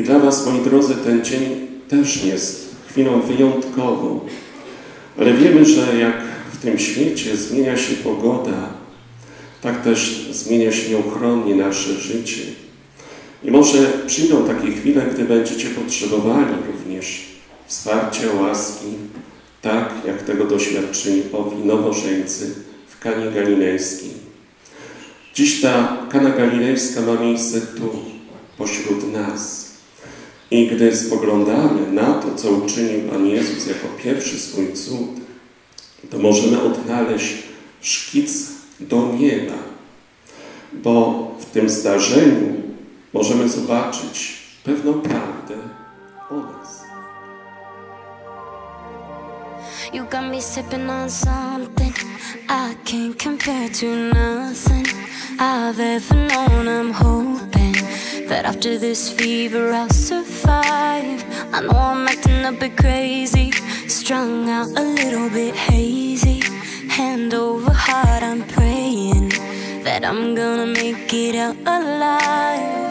I dla Was, moi drodzy, ten dzień też jest chwilą wyjątkową. Ale wiemy, że jak w tym świecie zmienia się pogoda, tak też zmienia się nieuchronnie nasze życie. I może przyjdą takie chwile, gdy będziecie potrzebowali również wsparcia, łaski, tak jak tego doświadczyli owi nowożeńcy w Kanie Galilejskiej. Dziś ta Kana Galilejska ma miejsce tu, pośród nas. I gdy spoglądamy na to, co uczynił Pan Jezus jako pierwszy swój cud, to możemy odnaleźć szkic do nieba, bo w tym zdarzeniu możemy zobaczyć pewną prawdę o nas. You got me sipping on something I can't compare to nothing I've ever known. I'm hoping that after this fever I'll survive. I know I'm acting a bit crazy, strung out a little bit hazy. Hand over heart, I'm praying that I'm gonna make it out alive.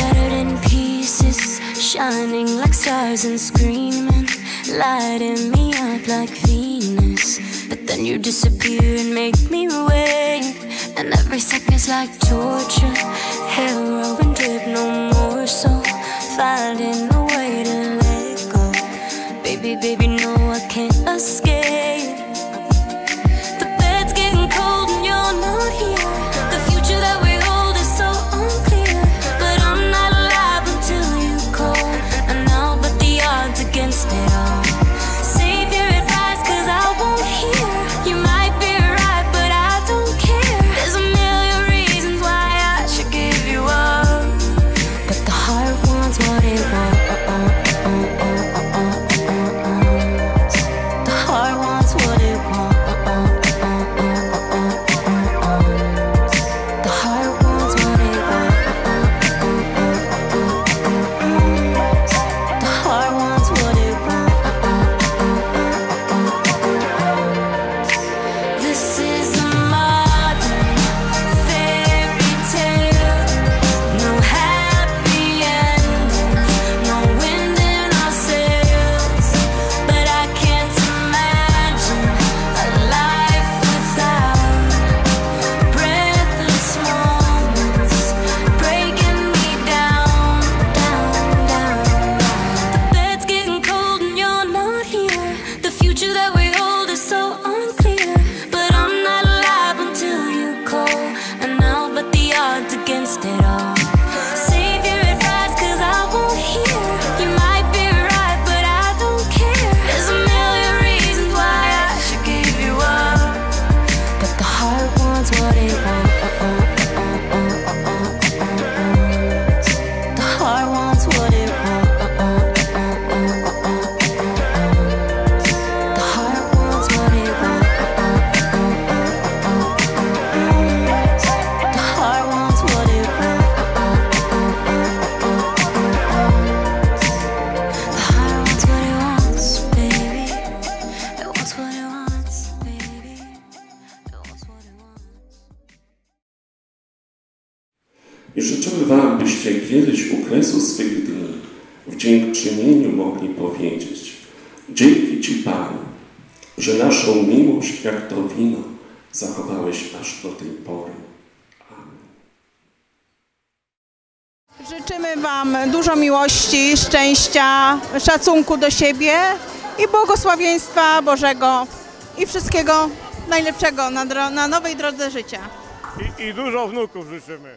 Scattered in pieces, shining like stars and screaming, lighting me up like Venus. But then you disappear and make me wait, and every second's like torture. Heroin drip, no more so, finding a way to let go. Baby, baby, anyone I życzymy Wam, byście kiedyś u kresu swych dni w dziękczynieniu mogli powiedzieć Dzięki Ci, Panie, że naszą miłość jak to wino zachowałeś aż do tej pory. Amen. Życzymy Wam dużo miłości, szczęścia, szacunku do siebie i błogosławieństwa Bożego i wszystkiego najlepszego na, dro- na nowej drodze życia. I, I dużo wnuków życzymy.